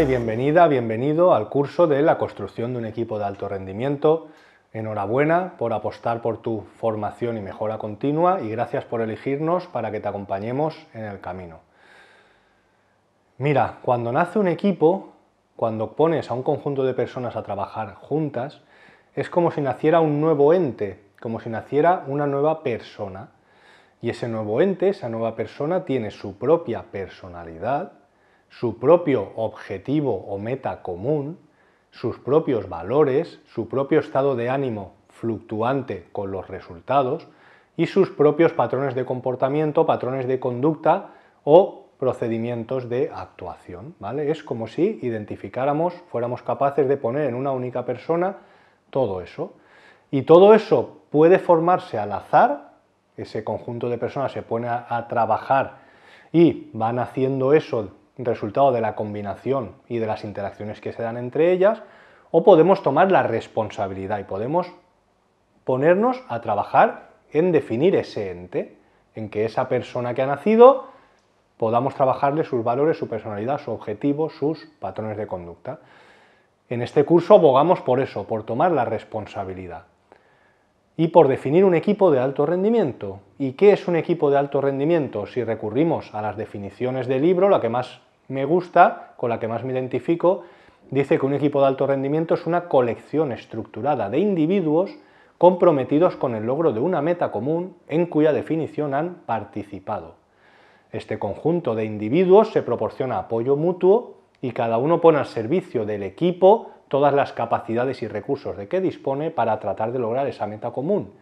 Y bienvenida, bienvenido al curso de la construcción de un equipo de alto rendimiento. Enhorabuena por apostar por tu formación y mejora continua y gracias por elegirnos para que te acompañemos en el camino. Mira, cuando nace un equipo, cuando pones a un conjunto de personas a trabajar juntas, es como si naciera un nuevo ente, como si naciera una nueva persona. Y ese nuevo ente, esa nueva persona, tiene su propia personalidad, su propio objetivo o meta común, sus propios valores, su propio estado de ánimo fluctuante con los resultados y sus propios patrones de comportamiento, patrones de conducta o procedimientos de actuación. ¿vale? Es como si identificáramos, fuéramos capaces de poner en una única persona todo eso. Y todo eso puede formarse al azar, ese conjunto de personas se pone a, a trabajar y van haciendo eso resultado de la combinación y de las interacciones que se dan entre ellas, o podemos tomar la responsabilidad y podemos ponernos a trabajar en definir ese ente, en que esa persona que ha nacido podamos trabajarle sus valores, su personalidad, su objetivo, sus patrones de conducta. En este curso abogamos por eso, por tomar la responsabilidad y por definir un equipo de alto rendimiento. ¿Y qué es un equipo de alto rendimiento? Si recurrimos a las definiciones del libro, la que más me gusta, con la que más me identifico, dice que un equipo de alto rendimiento es una colección estructurada de individuos comprometidos con el logro de una meta común en cuya definición han participado. Este conjunto de individuos se proporciona apoyo mutuo y cada uno pone al servicio del equipo todas las capacidades y recursos de que dispone para tratar de lograr esa meta común.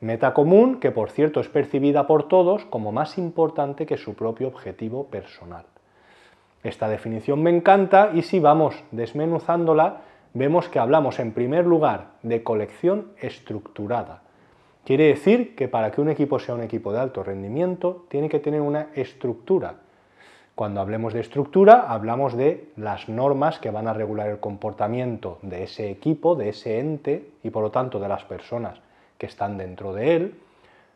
Meta común que por cierto es percibida por todos como más importante que su propio objetivo personal. Esta definición me encanta y si vamos desmenuzándola vemos que hablamos en primer lugar de colección estructurada. Quiere decir que para que un equipo sea un equipo de alto rendimiento tiene que tener una estructura, cuando hablemos de estructura, hablamos de las normas que van a regular el comportamiento de ese equipo, de ese ente y por lo tanto de las personas que están dentro de él.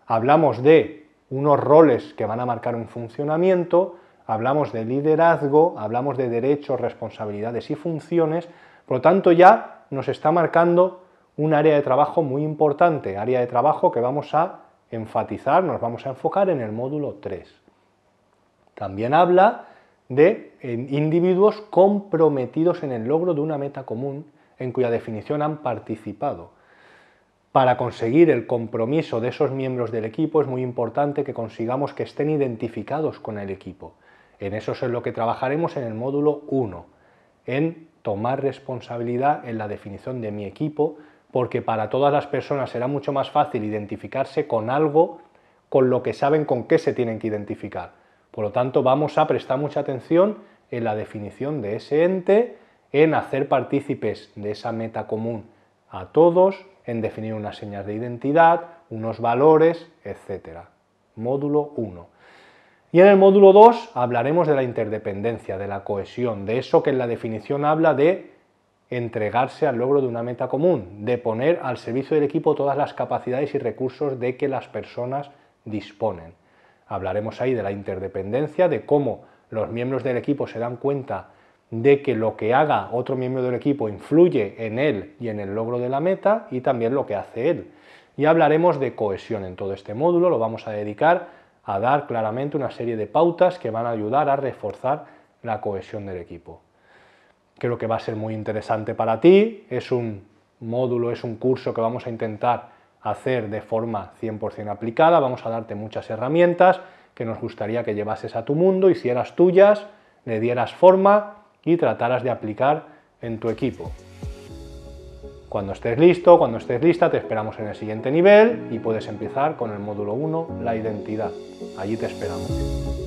Hablamos de unos roles que van a marcar un funcionamiento, hablamos de liderazgo, hablamos de derechos, responsabilidades y funciones, por lo tanto ya nos está marcando un área de trabajo muy importante, área de trabajo que vamos a enfatizar, nos vamos a enfocar en el módulo 3. También habla de individuos comprometidos en el logro de una meta común en cuya definición han participado. Para conseguir el compromiso de esos miembros del equipo es muy importante que consigamos que estén identificados con el equipo. En eso es en lo que trabajaremos en el módulo 1, en tomar responsabilidad en la definición de mi equipo, porque para todas las personas será mucho más fácil identificarse con algo con lo que saben con qué se tienen que identificar. Por lo tanto, vamos a prestar mucha atención en la definición de ese ente, en hacer partícipes de esa meta común a todos, en definir unas señas de identidad, unos valores, etc. Módulo 1. Y en el módulo 2 hablaremos de la interdependencia, de la cohesión, de eso que en la definición habla de entregarse al logro de una meta común, de poner al servicio del equipo todas las capacidades y recursos de que las personas disponen. Hablaremos ahí de la interdependencia, de cómo los miembros del equipo se dan cuenta de que lo que haga otro miembro del equipo influye en él y en el logro de la meta y también lo que hace él. Y hablaremos de cohesión en todo este módulo, lo vamos a dedicar a dar claramente una serie de pautas que van a ayudar a reforzar la cohesión del equipo. Creo que va a ser muy interesante para ti, es un módulo, es un curso que vamos a intentar hacer de forma 100% aplicada, vamos a darte muchas herramientas que nos gustaría que llevases a tu mundo, hicieras tuyas, le dieras forma y trataras de aplicar en tu equipo. Cuando estés listo, cuando estés lista, te esperamos en el siguiente nivel y puedes empezar con el módulo 1, la identidad. Allí te esperamos.